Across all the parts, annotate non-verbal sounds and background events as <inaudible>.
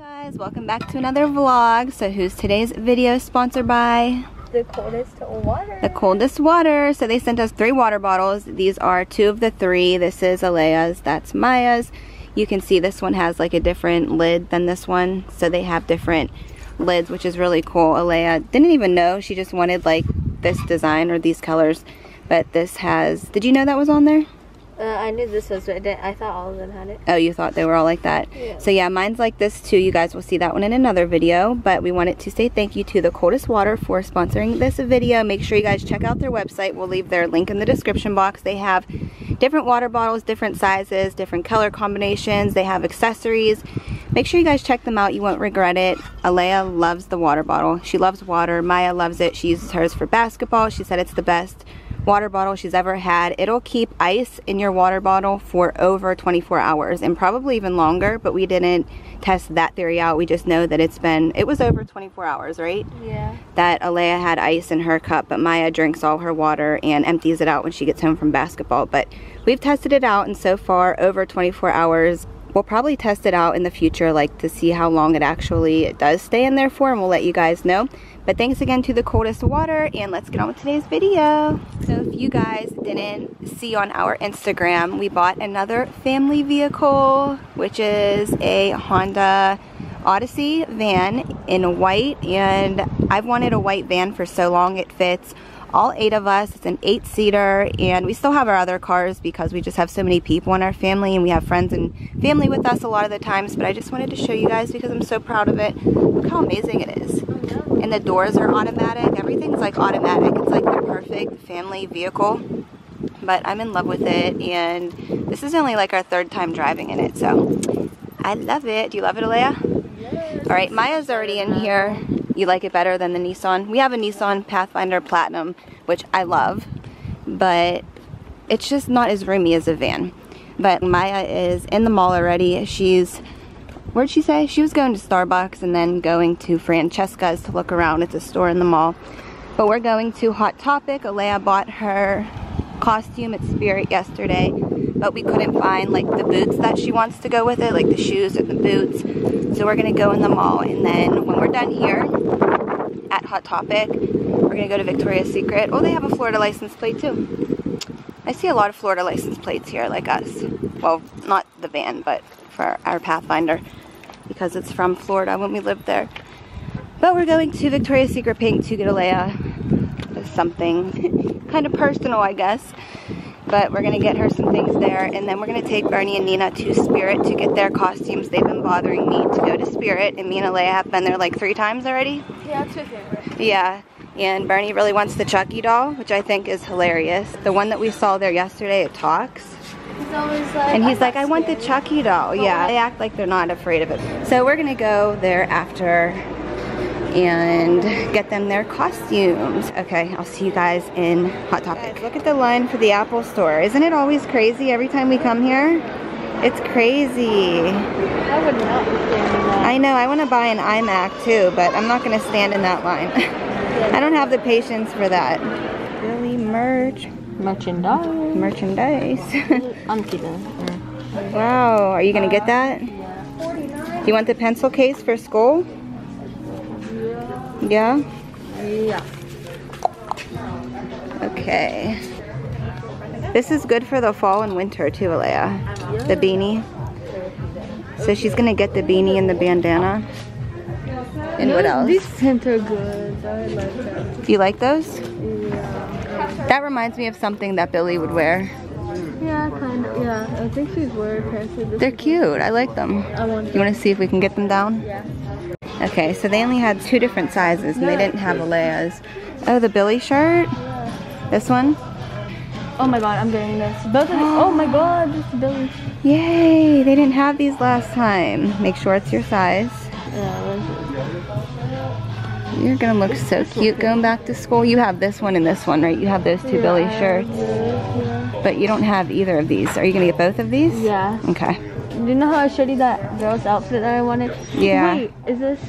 guys, welcome back to another vlog. So who's today's video sponsored by? The coldest water. The coldest water. So they sent us three water bottles. These are two of the three. This is Alayah's, that's Mya's. You can see this one has like a different lid than this one. So they have different lids, which is really cool. Alayah didn't even know. She just wanted like this design or these colors. But this has, did you know that was on there? Uh, I knew this was, but I thought all of them had it. Oh, you thought they were all like that? Yeah. So yeah, mine's like this too. You guys will see that one in another video. But we wanted to say thank you to The Coldest Water for sponsoring this video. Make sure you guys check out their website. We'll leave their link in the description box. They have different water bottles, different sizes, different color combinations. They have accessories. Make sure you guys check them out. You won't regret it. Alayah loves the water bottle. She loves water. Mya loves it. She uses hers for basketball. She said it's the best water bottle she's ever had. It'll keep ice in your water bottle for over 24 hours and probably even longer, but we didn't test that theory out. We just know that it's been, it was over 24 hours, right? Yeah. That Alayah had ice in her cup, but Mya drinks all her water and empties it out when she gets home from basketball. But we've tested it out and so far over 24 hours, we'll probably test it out in the future like to see how long it actually does stay in there for and we'll let you guys know but thanks again to the coldest water and let's get on with today's video so if you guys didn't see on our instagram we bought another family vehicle which is a honda odyssey van in white and i've wanted a white van for so long it fits all eight of us. It's an eight seater and we still have our other cars because we just have so many people in our family and we have friends and family with us a lot of the times. But I just wanted to show you guys because I'm so proud of it. Look how amazing it is. And the doors are automatic. Everything's like automatic. It's like the perfect family vehicle. But I'm in love with it and this is only like our third time driving in it. So I love it. Do you love it, Alayah? Yes. All right, Mya's already in here you like it better than the Nissan. We have a Nissan Pathfinder Platinum, which I love, but it's just not as roomy as a van. But Mya is in the mall already. She's, where'd she say? She was going to Starbucks and then going to Francesca's to look around. It's a store in the mall. But we're going to Hot Topic. Alayah bought her costume at Spirit yesterday, but we couldn't find like the boots that she wants to go with it, like the shoes and the boots. So we're gonna go in the mall and then when we're done here at Hot Topic, we're gonna go to Victoria's Secret. Oh, they have a Florida license plate too. I see a lot of Florida license plates here like us. Well, not van, but for our Pathfinder because it's from Florida when we lived there. But we're going to Victoria's Secret Pink to get Alayah something <laughs> kind of personal, I guess. But we're gonna get her some things there, and then we're gonna take Bernie and Nina to Spirit to get their costumes. They've been bothering me to go to Spirit, and me and Alayah have been there like three times already. Yeah, it's your favorite. Yeah, and Bernie really wants the Chucky doll, which I think is hilarious. The one that we saw there yesterday, it talks. He's always like, And he's like, I want the. Chucky doll. Yeah, they act like they're not afraid of it. So we're gonna go there after and get them their costumes. Okay, I'll see you guys in Hot Topic. Guys, look at the line for the Apple store. Isn't it always crazy every time we come here? It's crazy. I would not be standing that. I know, I want to buy an iMac too, but I'm not going to stand in that line. <laughs> I don't have the patience for that. Really merch, Merchandise. merchandise. <laughs> I'm mm. kidding. wow, are you going to get that? Yeah. You want the pencil case for school? Yeah? Yeah. Okay. This is good for the fall and winter too, Alayah. The beanie. So she's gonna get the beanie and the bandana. And what else? These scents are good. I like them. Do you like those? That reminds me of something that Billie would wear. Yeah, kind of. Yeah. I think she's wearing pants. They're cute. I like them. I want You wanna see if we can get them down? Yeah. Okay, so they only had two different sizes and they didn't have Alayah's. Oh, the Billie shirt? This one? Oh my god, I'm getting this. Both of these. Oh my god, this is Billie. Yay! They didn't have these last time. Make sure it's your size. Yeah, You're gonna look so cute going back to school. You have this one and this one, right? You have those two Billie shirts. But you don't have either of these. Are you gonna get both of these? yeah. Okay. Do you know how I showed you that girl's outfit that I wanted? Yeah. Wait, is this?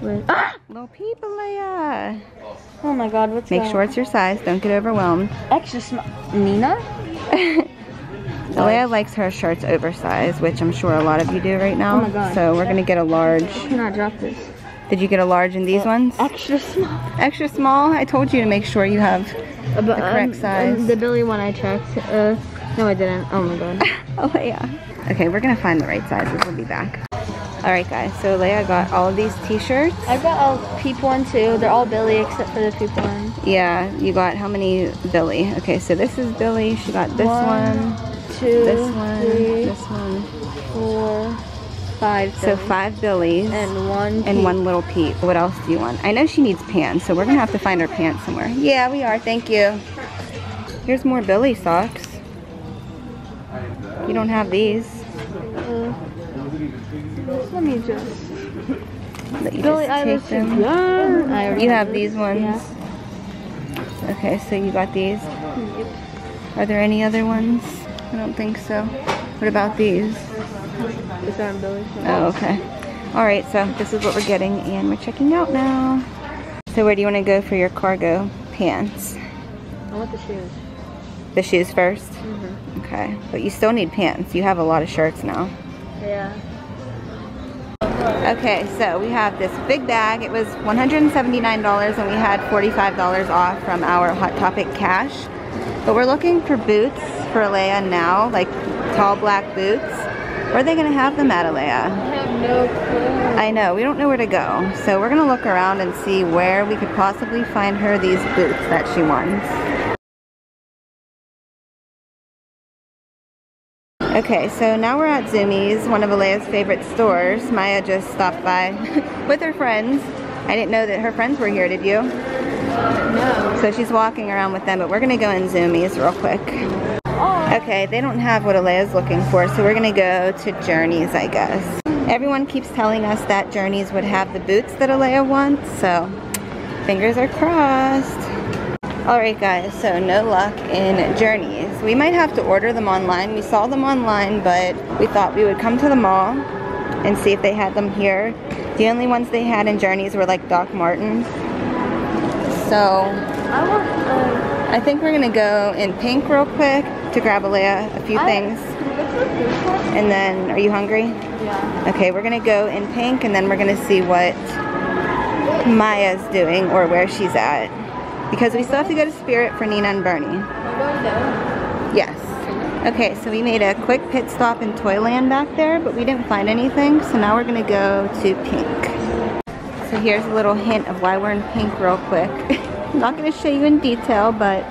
Wait. Ah! <gasps> Little people, Alayah. Oh my god, what's Make that? sure it's your size. Don't get overwhelmed. <laughs> Extra small. Nina? Alayah likes her shirts oversized, which I'm sure a lot of you do right now. Oh my God. So we're gonna get a large. I cannot drop this. Did you get a large in these ones? Extra small. Extra small? I told you to make sure you have Uh, but, The correct um, size. um, the Billie one I checked. Uh, no, I didn't. Oh my god. <laughs> Alayah. Okay, we're gonna find the right sizes. We'll be back. All right, guys. So Alayah got all of these t-shirts. I got a peep one too. They're all Billie except for the peep one. Yeah, you got how many Billie? Okay, so this is Billie. She got this one, two, this one, three, this one. Five. So Billie. five Billies and one. and one Lil Peep. What else do you want? I know she needs pants, so we're gonna have to find her pants somewhere. Yeah, we are. Thank you. Here's more Billie socks. You don't have these. Uh, let me just. Let you Billie, just take them. You have these ones. Yeah. Okay, so you got these. Yep. Are there any other ones? I don't think so. What about these? These aren't Billie's. Oh, okay. All right, so this is what we're getting and we're checking out now. So where do you want to go for your cargo pants? I want the shoes. The shoes 1st Mm-hmm. Okay, but you still need pants. You have a lot of shirts now. Yeah. Okay, so we have this big bag. It was $179 and we had $45 off from our Hot Topic cash. But we're looking for boots for Alayah now, like tall black boots. Where are they gonna have them at, Alayah? I have no clue. I know, we don't know where to go. So we're gonna look around and see where we could possibly find her these boots that she wants. Okay, so now we're at Zumiez, one of Alayah's favorite stores. Mya just stopped by <laughs> with her friends. I didn't know that her friends were here, did you? No. So she's walking around with them, but we're gonna go in Zumiez real quick. Oh. Okay, they don't have what Alayah's looking for, so we're gonna go to Journeys, I guess. Everyone keeps telling us that Journeys would have the boots that Alayah wants, so fingers are crossed. Alright guys, so no luck in Journeys. We might have to order them online. We saw them online, but we thought we would come to the mall and see if they had them here. The only ones they had in Journeys were like Doc Martens. So I want. Uh, I think we're gonna go in pink real quick to grab Alayah a few I- things. What's this one? And then, are you hungry? Yeah. Okay, we're gonna go in pink and then we're gonna see what Mya's doing or where she's at. Because we still have to go to Spirit for Nina and Bernie. Yes. Okay, so we made a quick pit stop in Toyland back there, but we didn't find anything, so now we're gonna go to pink. So here's a little hint of why we're in pink real quick. I'm <laughs> not gonna show you in detail, but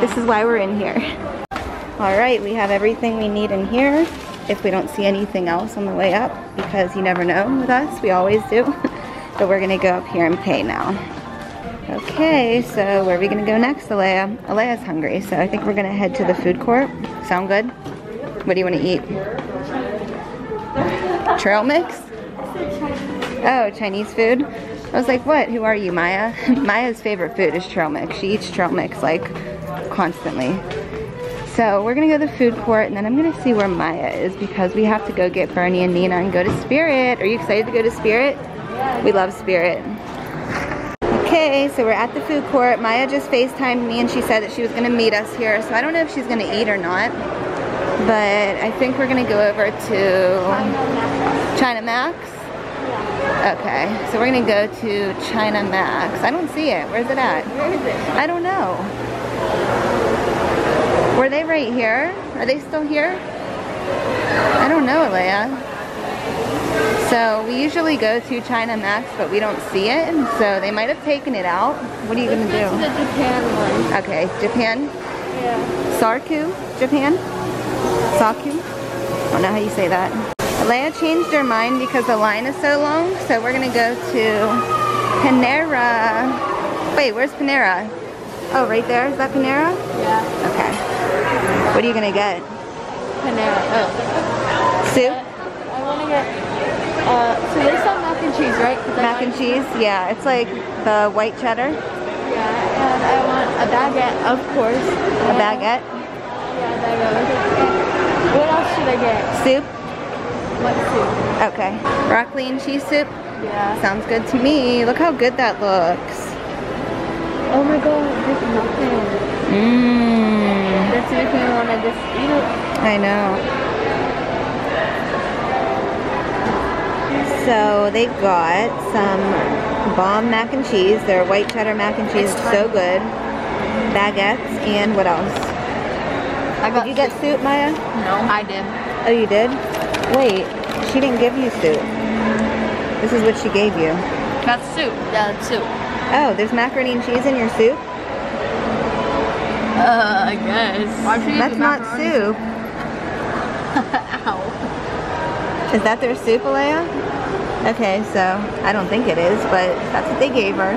this is why we're in here. <laughs> All right, we have everything we need in here. If we don't see anything else on the way up, because you never know with us, we always do. <laughs> but we're gonna go up here and pay now. Okay, so where are we gonna go next, Alayah? Alayah's hungry, so I think we're gonna head to the food court. Sound good? What do you wanna eat? Trail mix? Oh, Chinese food? I was like, what? Who are you, Mya? <laughs> Mya's favorite food is trail mix. She eats trail mix like constantly. So we're gonna go to the food court and then I'm gonna see where Mya is because we have to go get Bernie and Nina and go to Spirit. Are you excited to go to Spirit? We love Spirit. Okay, so we're at the food court. Mya just FaceTimed me and she said that she was gonna meet us here. So I don't know if she's gonna eat or not. But I think we're gonna go over to China Max. Okay, so we're gonna go to China Max. I don't see it. Where's it at? Where is it? I don't know. Were they right here? Are they still here? I don't know, Alayah. So we usually go to China Max, but we don't see it. So they might have taken it out. What are you Let's gonna go to the do? Japan one. Okay, Japan, Yeah. Sarku, Japan, Saku. I don't know how you say that. Alayah changed her mind because the line is so long, so we're gonna go to Panera. Wait, where's Panera? Oh, right there. Is that Panera? Yeah. Okay. What are you gonna get? Panera. Oh. Soup? I want to get. Uh, so they sell mac and cheese, right? Mac and cheese? Yeah, it's like the white cheddar. Yeah, and I want a baguette, of course. A baguette. Yeah, goes. What else should I get? Soup? What soup? Okay. Broccoli and cheese soup? Yeah. Sounds good to me. Look how good that looks. Oh my god, this is nothing. Mmm. Just make me want to just eat it. I know. So they got some bomb mac and cheese. Their white cheddar mac and cheese is so good. Baguettes and what else? I got Did you get soup, Mya? No. I did. Oh, you did? Wait, she didn't give you soup. This is what she gave you. That's soup. Yeah, that's soup. Oh, there's macaroni and cheese in your soup? Uh, I guess. Why should That's not soup. <laughs> Ow. Is that their soup, Alayah? Okay, so I don't think it is, but that's what they gave her.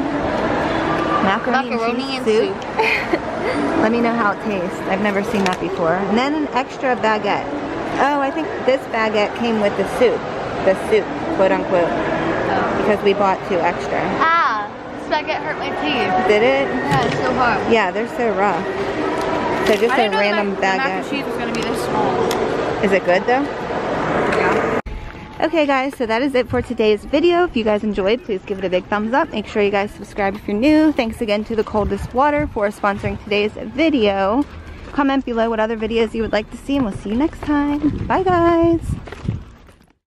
Macaroni, Macaroni and and cheese soup. <laughs> Let me know how it tastes. I've never seen that before. And then an extra baguette. Oh, I think this baguette came with the soup. The soup, quote unquote. Because we bought two extra. Ah, this baguette hurt my teeth. Did it? Yeah, it's so hard. Yeah, they're so rough. So just I a random mac, the mac baguette. and cheese was gonna be this small. Is it good though? Yeah. Okay guys, so that is it for today's video. If you guys enjoyed, please give it a big thumbs up. Make sure you guys subscribe if you're new. Thanks again to The Coldest Water for sponsoring today's video. Comment below what other videos you would like to see and we'll see you next time. Bye guys!